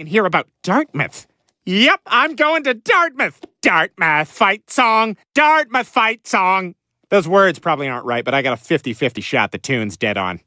and hear about Dartmouth. Yep, I'm going to Dartmouth. Dartmouth fight song. Dartmouth fight song. Those words probably aren't right, but I got a 50 50 shot the tune's dead on.